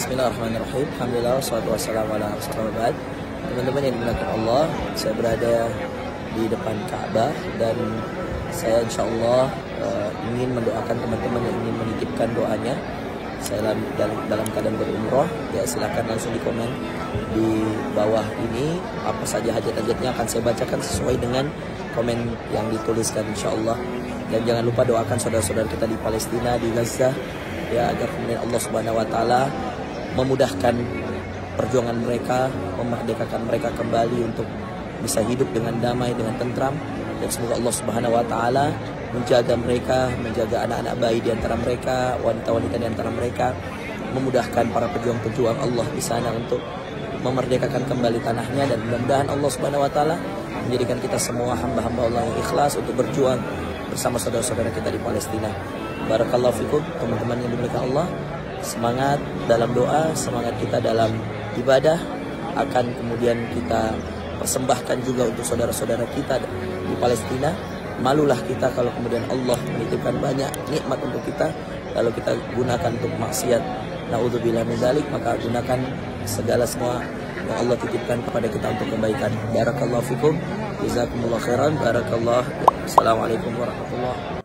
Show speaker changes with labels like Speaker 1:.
Speaker 1: Bismillahirrahmanirrahim. Alhamdulillah wassalatu wassalamu ala rasulillah. Teman-teman yang dimuliakan Allah, saya berada di depan Ka'bah dan saya insya Allah uh, ingin mendoakan teman-teman yang ingin menitipkan doanya. Saya dalam, dalam keadaan berumroh, ya silakan langsung di komen di bawah ini apa saja hajat-hajatnya akan saya bacakan sesuai dengan komen yang dituliskan insya Allah. Dan jangan lupa doakan saudara-saudara kita di Palestina, di Gaza, ya agar kemudian Allah Subhanahu Wa Taala memudahkan perjuangan mereka, memerdekakan mereka kembali untuk bisa hidup dengan damai, dengan tentram. Dan semoga Allah Subhanahu Wa Taala menjaga mereka, menjaga anak-anak bayi di antara mereka, wanita-wanita di antara mereka, memudahkan para pejuang-pejuang Allah di sana untuk memerdekakan kembali tanahnya dan mudah-mudahan Allah Subhanahu Wa Taala menjadikan kita semua hamba-hamba Allah yang ikhlas untuk berjuang bersama saudara-saudara kita di Palestina. Barakallahu fikum teman-teman yang dimiliki Allah. Semangat dalam doa, semangat kita dalam ibadah akan kemudian kita persembahkan juga untuk saudara-saudara kita di Palestina. Malulah kita kalau kemudian Allah menitipkan banyak nikmat untuk kita lalu kita gunakan untuk maksiat. Nauzubillah min dzalik, maka gunakan segala semua yang Allah titipkan kepada kita untuk kebaikan. Barakallahu fikum. Jazakumullah khairan. Barakallah. Assalamualaikum warahmatullahi